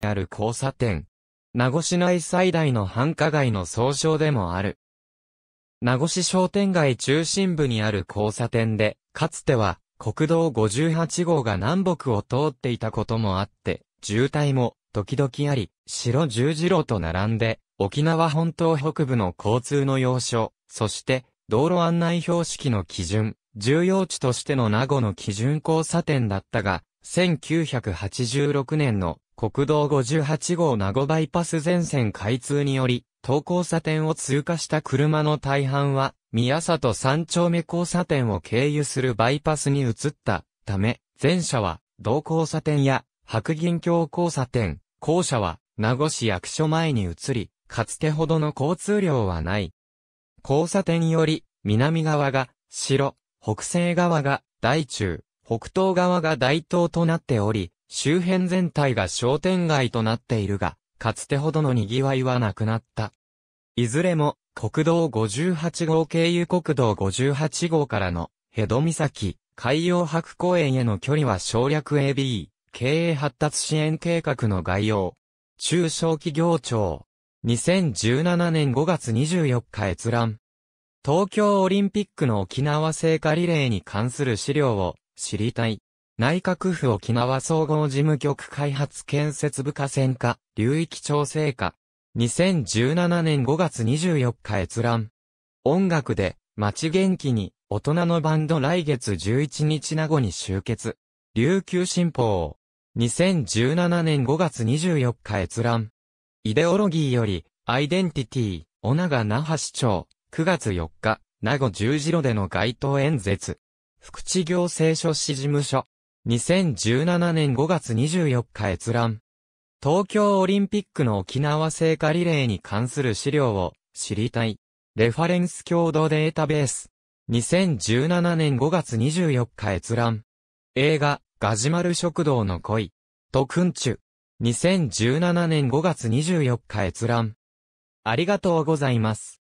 ある交差点。名護市内最大の繁華街の総称でもある。名護市商店街中心部にある交差点で、かつては国道58号が南北を通っていたこともあって、渋滞も時々あり、白十字路と並んで、沖縄本島北部の交通の要所、そして道路案内標識の基準、重要地としての名護の基準交差点だったが、1986年の国道58号名護バイパス全線開通により、東交差点を通過した車の大半は、宮里三丁目交差点を経由するバイパスに移ったため、前者は、同交差点や白銀橋交差点、後者は、名護市役所前に移り、かつてほどの交通量はない。交差点より、南側が、白、北西側が、大中、北東側が大東となっており、周辺全体が商店街となっているが、かつてほどの賑わいはなくなった。いずれも、国道58号経由国道58号からの、ヘド岬、海洋博公園への距離は省略 AB、経営発達支援計画の概要。中小企業庁。2017年5月24日閲覧。東京オリンピックの沖縄聖火リレーに関する資料を知りたい。内閣府沖縄総合事務局開発建設部下線化、流域調整課。2017年5月24日閲覧。音楽で、街元気に、大人のバンド来月11日名護に集結。琉球新報。2017年5月24日閲覧。イデオロギーより、アイデンティティ、小長那覇市長、9月4日、名護十字路での街頭演説。福地行政書士事務所。2017年5月24日閲覧。東京オリンピックの沖縄聖火リレーに関する資料を知りたい。レファレンス共同データベース。2017年5月24日閲覧。映画、ガジマル食堂の恋。とくんちゅ。2017年5月24日閲覧。ありがとうございます。